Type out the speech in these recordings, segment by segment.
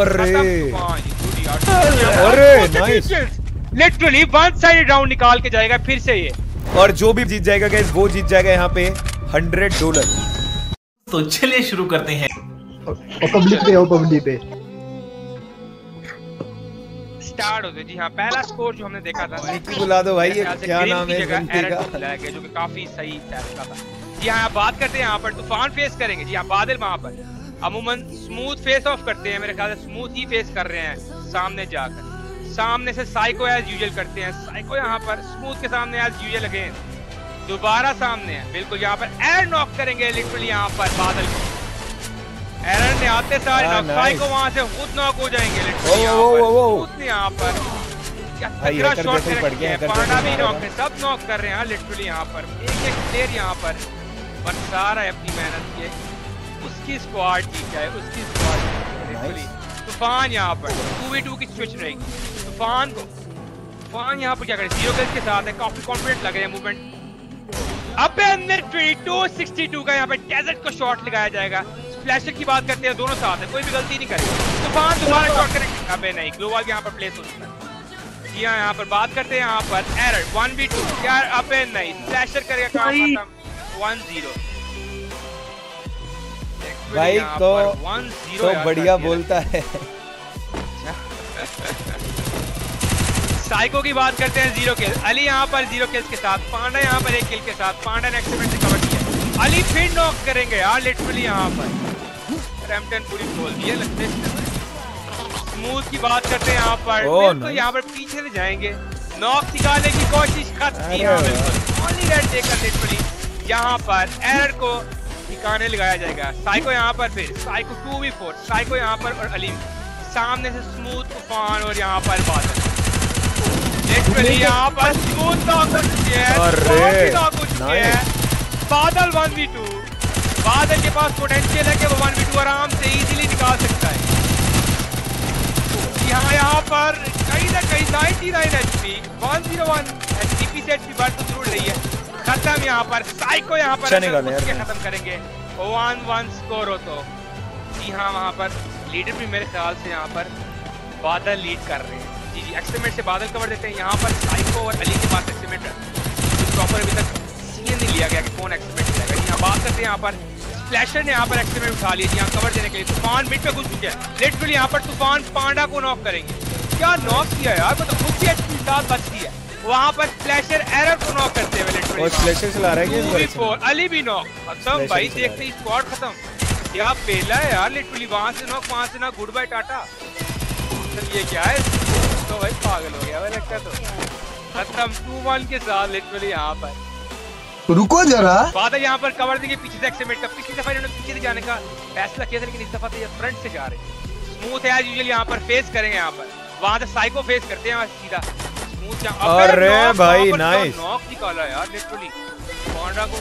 अरे अरे nice literally one side round निकाल के जाएगा फिर से ये. और जो भी जीत जाएगा गाइस वो जीत जाएगा यहाँ पे हंड्रेड डॉलर तो चलिए शुरू करते हैं. और पब्लिक पे हो पब्लिक पे. स्टार्ट हो गए जी हाँ पहला स्कोर जो हमने देखा था निकी बुला दो भाई ये क्या नाम है का जो कि काफ़ी सही फैसला था। जी हाँ बात करते हैं यहाँ पर तूफ़ान फेस करेंगे। जी हाँ बादल वहाँ पर। अमूमन स्मूथ फेस ऑफ़ करते हैं मेरे ख्याल से स्मूथ ही फेस कर रहे हैं सामने जाकर। सामने से साइको एज यूजुअल करते हैं। साइको यहाँ पर स्मूथ के सामने एज यूजुअल अगेन दोबारा सामने है। बिल्कुल यहाँ पर एयर नॉक करेंगे लिटरली यहाँ पर बादल को। एरन ने आते सारे हाँ, नॉक साइको वहाँ से खुद नॉक हो जाएँगे लिटरली यहाँ पर। ओ, ओ। स्मूथ ने यहाँ पर। hacker शॉट ही पड़ भी नॉक है सब नॉक कर रहे हैं लिटरली यहाँ पर। एक एक प्लेयर यहाँ पर। रहा है अपनी मेहनत के। उसकी स्क्वाड ठीक है उसकी स्क्वाड तूफ़ान यहाँ पर टू वी टू की सिचुएशन रहेगी। तूफ़ान को तूफ़ान यहाँ पर क्या करे? ज़ीरो गल्स के साथ है काफ़ी कॉन्फिडेंट लग रहे हैं मूवमेंट अबे मिलिट्री 262 का यहाँ पे डेजर्ट को शॉट लगाया जाएगा। स्प्लैशर की बात करते हैं दोनों साथ है कोई भी गलती नहीं करेगा। तूफ़ान दोबारा शॉट करेंगे अबे नहीं ग्लोवाल यहाँ पर प्लेस हो चुका है जी हाँ यहाँ पर बात करते हैं यहाँ पर एरर 1v2 यार अबे नहीं स्प्लैशर करेगा काम खत्म 1-0 भाई तो तो बढ़िया बोलता है। साइको की बात करते हैं ज़ीरो किल। अली यहाँ पर ज़ीरो किल्स के साथ पांडा यहाँ पर एक किल के साथ। पांडा ने एक्सीडेंट से कवर किया। अली फिर नॉक करेंगे यार लिटरली यहाँ पर। रैम्पटन पूरी खोल दी है लगते स्मूथ की बात करते हैं यहाँ पर। Oh, बिल्कुल nice. यहाँ पर पीछे से जाएँगे। नॉक निकालने की कोशिश खत्म। हाँ देकर लिटरली यहाँ पर एरर को ठिकाने लगाया जाएगा। साइको यहाँ पर फिर Psycho two v four Psycho यहाँ पर और अलीम। सामने से स्मूथ तूफ़ान और यहाँ पर बादल। यहाँ पर स्मूथ नॉक हो चुकी है। हो चुकी है। nice. बादल 1v2 बादल के पास पोटेंशियल है कि वो 1v2 आराम से इजीली निकाल सकता है। यहाँ यहाँ पर कहीं ना कहीं 99 एचपी 101 एचपी से एचपी बढ़ तो ज़रूर रही है। यहाँ पर साइको यहाँ पर अच्छा उसके। खत्म करेंगे वन वन स्कोर हो तो। जी हाँ वहाँ पर लीडर भी मेरे ख्याल से यहाँ पर बादल लीड कर रहे हैं। जी जी एक्सपेरिमेंट से बादल कवर देते हैं। यहाँ पर साइको और अली के पास एक्सपेरिमेंट है। प्रॉपर अभी तक सीएन नहीं लिया गया कि कौन एक्सपेरिमेंट करेगा यहाँ बात करते हैं यहाँ पर। स्प्लैशर ने यहाँ पर एक्सपेरिमेंट उठा लिया जी यहाँ कवर देने के लिए तूफ़ान मिड पे घुस चुके हैं। लिटरली यहाँ पर तूफ़ान पांडा को नॉक करेंगे। क्या नॉक किया यार? मतलब खुद की एचपी साथ बचती है। वहाँ पर स्प्लैशर एरर को नॉक करते हुए और स्प्लैशर चला रहा है क्या इस बार अली भी नॉक खत्म भाई देखते ही स्क्वाड खत्म। क्या पेला है यार लिटरली वहाँ से नॉक वहाँ से ना गुड बाय टाटा मतलब ये क्या है? तो भाई पागल हो गया भाई लगता तो। खत्म 2-1 के साथ लिटरली यहाँ पर। रुको जरा। बादल यहाँ पर कवर देंगे पीछे से एक्समेट का। पिछली दफ़ा इन्होंने पीछे से जाने का फैसला किया था लेकिन इस दफ़ा तो ये फ्रंट से जा रहे हैं। स्मूथ है एज यूजुअल यहाँ पर फेस करेंगे यहाँ पर। वहाँ से साइको फेस करते हैं सीधा। अरे भाई, निकाला यार लिटरली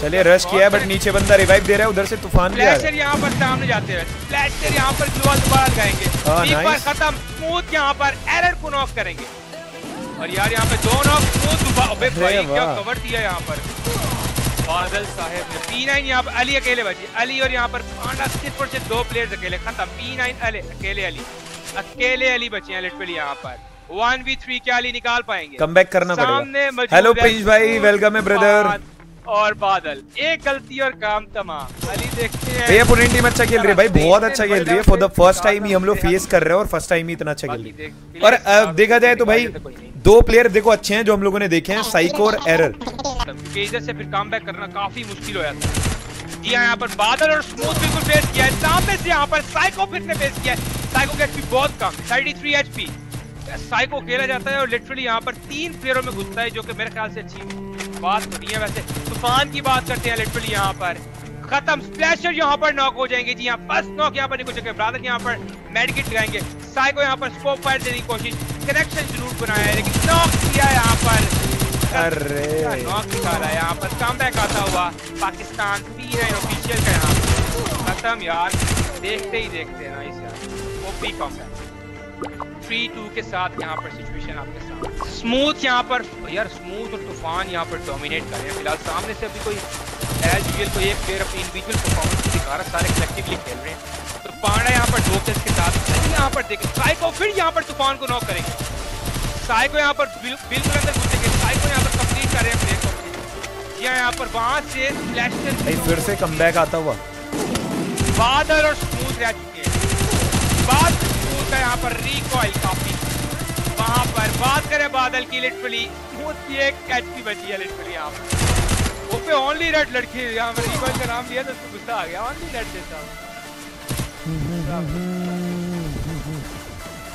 चलिए रश किया है बट नीचे बंदा रिवाइव दे रहा है उधर से तूफ़ान भी आ रहा है। यहाँ पर सामने जाते हैं। फ्लैशर यहाँ पर ग्लोअल दोबारा लगाएँगे। एक बार खत्म स्मूथ यहाँ पर एरर को नॉक करेंगे। और यार यहाँ पे दो नॉक स्मूथ अबे भाई क्या कवर दिया यहाँ पर। बादल साहब ने पी नाइन यहाँ पर अली अकेले बचे। अली और यहाँ पर पांडा सिर्फ़ और सिर्फ़ दो प्लेयर्स अकेले। खत्म पी नाइन अले अकेले अली। अकेले अली बचे हैं लिटरली यहाँ पर। वन वी थ्री क्या अली निकाल पाएँगे? कम बैक करना सामने हेलो प्रिंस भाई वेलकम है ब्रदर और बादल। एक गलती और काम तमाम। अली देखते हैं। भैया पुणे टीम अच्छा खेल रही है भाई बहुत अच्छा खेल रही है। फॉर द फ़र्स्ट टाइम ही हम लोग फेस कर रहे हैं और फ़र्स्ट टाइम ही इतना अच्छा खेल रही है। और देखा जाए तो भाई दो प्लेयर देखो अच्छे हैं जो हम लोगों ने देखे हैं साइको और एरर इधर से फिर काम बैक करना काफ़ी मुश्किल हो जाता है। जी यहाँ पर बादल और स्मूथ बिल्कुल फेस किया है। सामने से यहाँ पर साइको फिर से फेस किया है। साइको की एचपी बहुत कम 33 एचपी साइको खेला जाता है और लिटरली यहाँ पर तीन प्लेयरों में घुसता है जो कि मेरे ख्याल से अच्छी बात तो नहीं है वैसे। तूफ़ान की बात करते हैं लिटरली यहाँ पर। खत्म। स्प्लैशर यहाँ पर नॉक हो जाएँगे। जी यहाँ फ़र्स्ट नॉक यहाँ पर नहीं कुछ ब्रादर यहाँ पर मेडिकेट लगाएँगे। साइको यहाँ पर स्कोप फायर देने की कोशिश कनेक्शन ज़रूर बनाया है लेकिन नॉक किया यहाँ पर। अरे। नॉक निकाला है यहाँ पर। कम बैक आता हुआ पाकिस्तान पी है ऑफिशियल का यहाँ खत्म यार। देखते ही देखते हैं नाइस यार। OP come back three two के साथ यहाँ पर सिचुएशन आपके साथ स्मूथ यहाँ पर यार स्मूथ और तूफ़ान यहाँ पर डोमिनेट कर रहे हैं फ़िलहाल। सामने से अभी कोई एज यूजल कोई एक प्लेयर अपनी इंडिविजुअल परफॉर्मेंस दिखा रहा सारे कलेक्टिवली खेल रहे हैं। तो पांडा यहाँ पर दो के साथ यहाँ पर देखें साइको फिर यहाँ पर तूफ़ान को नॉक करेंगे। साइको यहाँ पर बिल्कुल अंदर घुसेंगे साइको यहाँ पर कंप्लीट कर रहे हैं प्लेयर को। जी हाँ, यहाँ पर वहाँ से फ्लैश फिर से कमबैक आता हुआ। बादल और स्मूथ रह चुके हैं। बादल स्मूथ का यहाँ पर रिकॉइल काफ़ी। वहाँ पर बात करें बादल की एक कैच की बची है लिटरली यहाँ पर। वो पे ओनली रेड लड़की, यहाँ पर रिकॉइल का नाम लिया तो उसको गुस्सा आ गया। ओनली रेड देता हूँ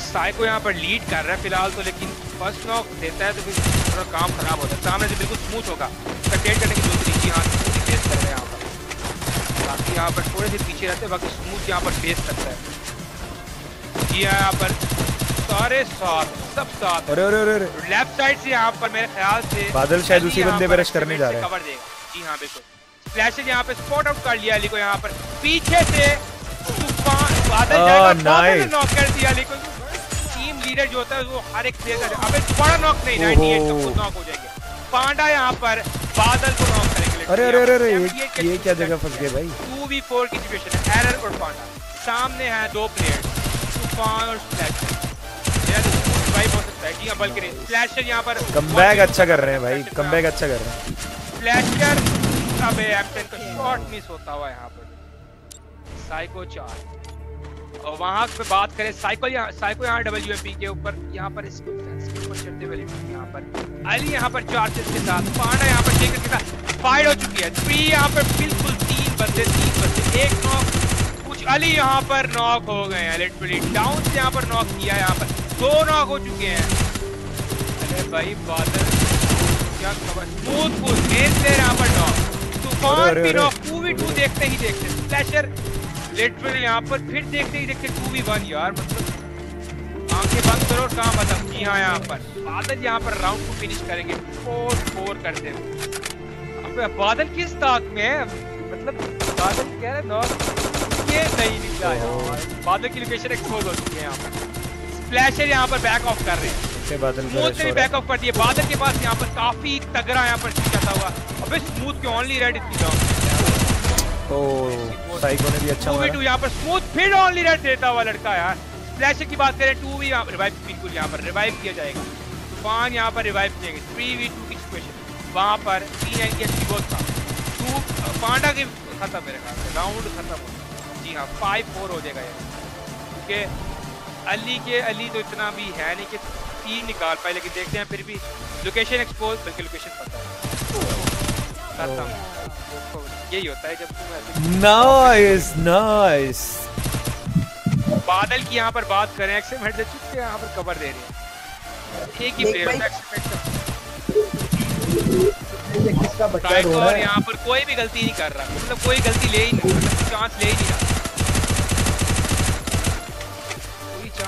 साई को यहाँ पर लीड कर रहा है फ़िलहाल तो लेकिन फ़र्स्ट नॉक देता है तो फिर थोड़ा काम खराब होता है। सामने से बिल्कुल स्मूथ होगा। कंटेट करने की ज़रूरत नहीं हाँ स्मूथ फेस कर रहे हैं यहाँ पर। बाकी यहाँ पर थोड़े से पीछे रहते हैं, बाकी स्मूथ यहाँ पर फेस करता है। जी हाँ यहाँ पर। सारे साथ सब साथ। अरे अरे अरे लेफ़्ट साइड से यहाँ पर मेरे ख्याल से बादल शायद उसी बंदे पर रश करने जा रहा है। कवर देगा। जी हाँ बिल्कुल। फ्लैश यहाँ पे स्पॉट आउट कर लिया अली को यहाँ पर। पीछे से तूफ़ान बादल जाएगा. नॉक कर दिया लेकिन टीम लीडर जो होता है वो हर एक प्लेयर का अबे बड़ा नॉक नहीं ओहो। 98 का खुद नॉक हो जाएँगे। पांडा यहाँ पर बादल को नॉक करेंगे अरे अरे अरे अरे ये, ये क्या जगह फंस गए भाई? 2v4 की सिचुएशन है एरर और पांडा। सामने हैं दो प्लेयर और तो हो है जी हाँ बल्कि स्प्लैशर यहाँ पर कमबैक अच्छा कर रहे हैं भाई कमबैक अच्छा कर रहे हैं। फ्लैशर अबे एप्टन का शॉट मिस होता हुआ यहाँ पर। साइको चार। और वहाँ पे बात करें साइको यहाँ साइको यहाँ डब्ल्यूएमपी के ऊपर यहाँ पर इसको ऊपर चढ़ते हुए लेकिन यहाँ पर। अली यहाँ पर चार्जेस के साथ पांडा यहाँ पर जेकर के साथ फाइट हो चुकी है। थ्री यहाँ पर बिल्कुल तीन बंदे तीन बंदे एक नॉक कुछ अली यहाँ पर नॉक हो गए हैं लिटरली डाउन से यहाँ पर नॉक किया यहाँ पर। दो नॉक हो चुके हैं। अरे भाई बादल। क्या खबर? स्मूथ फुल मेन प्लेयर यहाँ पर नॉक तूफ़ान भी नॉक टू वी टू देखते ही देखते स्प्लैशर लिटरली यहाँ पर फिर देखते ही देखते टू वी वन यार मतलब। आँखें बंद करो और काम खत्म। जी हाँ यहाँ पर। बादल यहाँ पर राउंड को फिनिश करेंगे। फोर फोर करते हुए बादल किस ताक में है? मतलब बादल कह रहे नॉक ये नहीं निकला यार बादल की लोकेशन एक्सपोज हो चुकी है यहाँ पर। स्प्लैशर यहाँ पर बैक ऑफ़ कर रहे हैं। बादल स्मूथ ने बैक ऑफ़ कर दिया। बादल के पास यहाँ पर काफ़ी तगड़ा यहाँ पर जाता हुआ। अबे स्मूथ के ओनली रेड इतनी है ओ साइको ने भी अच्छा टू यहाँ पर स्मूथ फिर ओनली रेड देता हुआ लड़का यार। स्प्लैशर की बात करें टू वी यहाँ पर रिवाइव बिल्कुल यहाँ पर रिवाइव किया जाएगा। तूफ़ान यहाँ पर रिवाइव किएँगे थ्री वी टू की सिचुएशन वहाँ पर तीन एन की बहुत था। टू पांडा की खत्म मेरे ख्याल से राउंड खत्म हो। जी हाँ फाइव फोर हो जाएगा यार क्योंकि अली के अली तो इतना भी है नहीं कि तीन निकाल पाए लेकिन देखते हैं फिर भी लोकेशन एक्सपोज बल्कि लोकेशन पता है। यही होता है जब तुम नाइस नाइस बादल की यहाँ पर बात करें चुके यहाँ पर कवर दे रहे हैं। एक ही प्लेयर है ये है? यहाँ पर कोई भी गलती नहीं कर रहा। मतलब कोई गलती ले ही नहीं मतलब चांस ले ही नहीं रहा।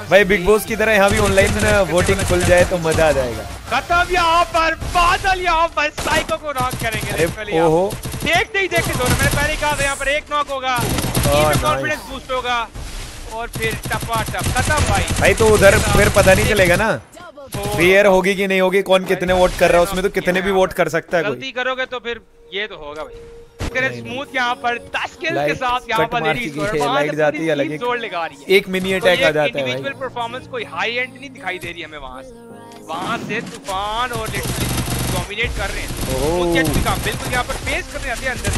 भाई बिग बॉस की तरह यहाँ भी ऑनलाइन वोटिंग खुल जाए तो मज़ा आ जाएगा। खत्म यहाँ पर बादल यहाँ पर साइको को नॉक करेंगे ओहो। देखते ही देखते दोनों मैंने पहले कहा था यहाँ पर एक नॉक होगा कॉन्फिडेंस बूस्ट होगा और फिर टपा टप खत्म भाई। भाई तो उधर फिर पता नहीं चलेगा ना फेयर होगी कि नहीं होगी कौन कितने वोट कर रहा है उसमें तो कितने भी वोट कर सकता है गलती करोगे तो फिर ये तो होगा भाई। स्मूथ यहाँ पर। 10 किल्स के साथ यहाँ पर लाइट जाती है अलग जोड़ लगा रही है। एक मिनी अटैक आ जाता है इंडिविजुअल परफॉर्मेंस कोई हाई एंड नहीं दिखाई दे रही हमें वहाँ से। वहाँ से तूफ़ान और डोमिनेट कर रहे हैं। बिल्कुल यहाँ पर फेस करने आते हैं अंदर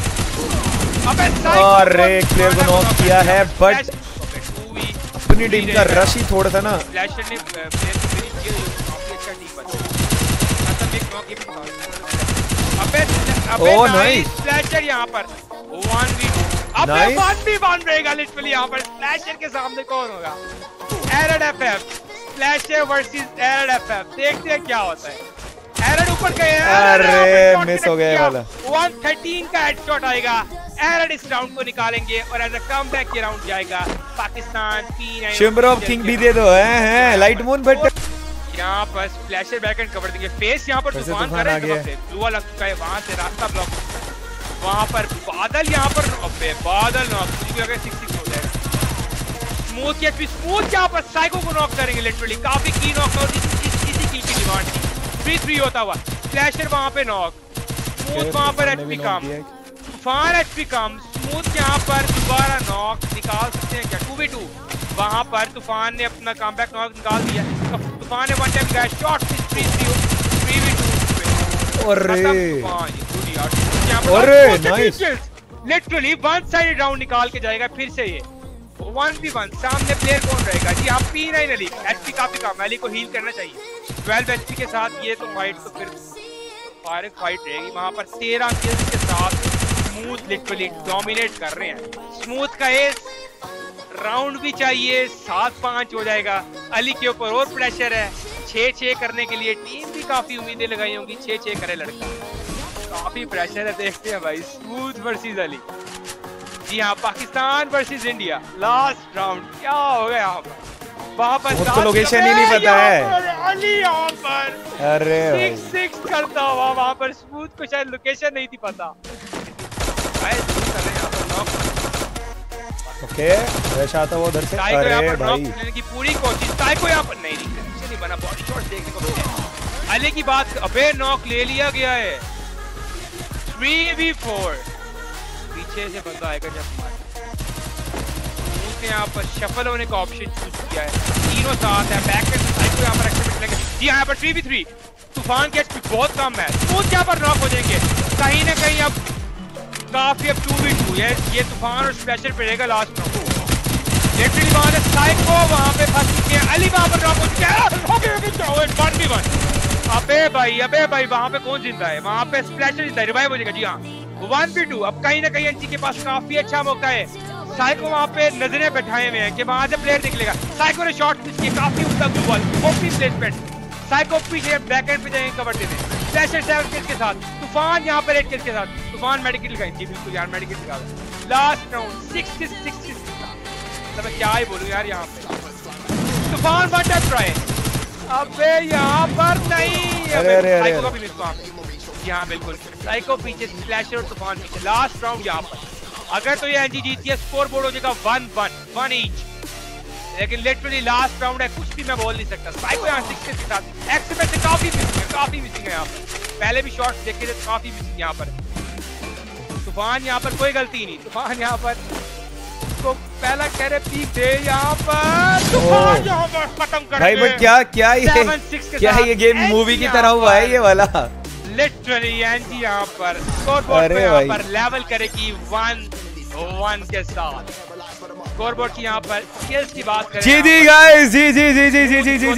अरे, को एक player को knock किया है, 2v अपनी टीम का रश ही। थोड़ा सा ना। फ्लैशर ने प्लेयर को फिनिश किया काफ़ी अच्छा टीम बना नॉक ये अबे अबे Oh, नाइस. फ्लैशर यहाँ पर। 1v अबे Nice. 1v1 रहेगा लिटरली यहाँ पर। फ्लैशर के सामने कौन होगा? एरड एफएफ फ्लैशर वर्सेस एरड एफएफ देखते हैं क्या होता है। एरड ऊपर गए अरे, connect हो गया वाला। 113 का हेडशॉट आएगा। एरड इस राउंड को निकालेंगे और एज अ कमबैक ये राउंड जाएगा। पाकिस्तान 3 शिमरॉफ किंग भी दे दो। हैं लाइट मून बट यहाँ पर फ्लैशर बैक एंड कवर देंगे फेस यहाँ पर तूफ़ान कर रहे गया ब्लू लग चुका है वहाँ से रास्ता ब्लॉक वहाँ पर बादल यहाँ पर अबे बादल नॉक सिक्स हो जाएगा। स्मूथ या स्मूथ यहाँ पर साइको को नॉक करेंगे लिटरली काफ़ी की नॉक और इस, किल की डिमांड थी। थ्री थ्री होता हुआ। फ्लैशर वहाँ पे नॉक स्मूथ वहाँ पर एचपी कम। तूफ़ान एचपी कम। स्मूथ यहाँ पर दोबारा नॉक निकाल सकते हैं क्या? टू वी टू वहाँ पर तूफ़ान ने अपना कमबैक नॉक निकाल दिया। तूफ़ान ने वन टाइम गया shot three three three v two अरे अरे, kills। Literally one side round निकाल के जाएगा फिर से ये वन भी वन सामने प्लेयर कौन रहेगा जी आप पी नहीं अली एचपी काफ़ी कम अली को हील करना चाहिए. 12 एचपी के साथ ये तो फाइट तो फिर फायरिंग फाइट रहेगी. वहाँ पर 13 किल्स के साथ स्मूथ लिटरली डोमिनेट कर रहे हैं. स्मूथ का एस राउंड भी चाहिए सात पाँच हो जाएगा। अली के ऊपर और प्रेशर है। छह छह करने के लिए टीम भी काफ़ी उम्मीदें लगाई होंगी। छह छह करे लड़का। काफ़ी प्रेशर है देखते हैं भाई। Smooth versus Ali. जी हाँ Pakistan versus India last round क्या हो गया यहाँ पर? वहाँ पर सात- ही नहीं पता है। अली यहाँ पर। अरे सिक्स करता हुआ वहाँ पर। स्मूथ को शायद लोकेशन नहीं थी पता। ओके रश आता हुआ उधर से। अरे भाई। लेने की पूरी कोशिश। ताई को यहाँ पर नहीं connection नहीं बना बॉडी शॉट देखने को मिले। अली की बात अबे नॉक ले लिया गया है। 3v4 पीछे से बंदा आएगा जब मार। उसने यहाँ पर शफल होने का ऑप्शन चूज़ किया है। तीनों साथ है बैक एंड साइड को यहाँ पर एक्टिवेट लगे जी हाँ, यहाँ पर 3v3 तूफ़ान के बहुत कम है। स्मूथ यहाँ पर नॉक हो जाएँगे। कहीं ना कहीं अब काफ़ी अब 2v2 है ये तूफ़ान और स्पेशल पे रहेगा लास्ट राउंड लिटरली वहाँ से साइको वहाँ पे फंस चुके हैं। अली वहाँ पर नॉक हो चुके हैं। वन अबे भाई अबे भाई, वहाँ पे कौन ज़िंदा है? वहाँ पे स्प्लैशर ज़िंदा है। रिवाइव हो जाएगा, जी हाँ। वन बी टू अब कहीं ना कहीं एनसी के पास काफ़ी अच्छा मौका है। साइको वहाँ पे नज़रें बैठाए हुए हैं कि वहाँ से प्लेयर निकलेगा। साइको ने शॉट मिस किया काफ़ी उल्टा बॉल ओपी प्लेसमेंट साइको पीछे बैक एंड पे जाएँगे कवर देने। स्पेशल सेवन किल्स के साथ। तूफ़ान यहाँ पर एट किल्स के साथ। तूफ़ान मेडिकल का जी बिल्कुल यार मेडिकल का last round six six kills के साथ। मैं क्या ही बोलूँ यार यहाँ पे। तूफ़ान वन टैप ट्राई अबे यहाँ पर नहीं। अरे, अरे, अरे, साइको का भी मिस वहाँ पे यहाँ बिल्कुल। साइको पीछे स्प्लैशर और तूफ़ान पीछे। लास्ट राउंड यहाँ पर। अगर तो ये एनजी जीतती है स्कोर बोर्ड हो जाएगा वन वन वन इंच लेकिन लिटरली लास्ट राउंड है कुछ भी मैं बोल नहीं सकता। साइको यहाँ सिक्स के साथ। एक्स में से काफ़ी है काफ़ी मिसिंग है यहाँ पर। पहले भी शॉट्स देखे थे तो काफ़ी मिसिंग यहाँ पर। तूफ़ान यहाँ पर कोई गलती नहीं तूफ़ान यहाँ पर। तो पहला कह रहे पीक दे यहाँ पर। तूफ़ान यहाँ पर खत्म कर भाई बट क्या क्या ये क्या ये गेम मूवी की तरह हुआ है ये वाला? लिटरली एनजी यहाँ पर। स्कोरबोर्ड पे यहाँ पर लेवल करेगी वन वन के साथ। स्कोरबोर्ड की यहाँ पर स्किल्स की बात करें जी जी गाइस जी जी जी जी जी जी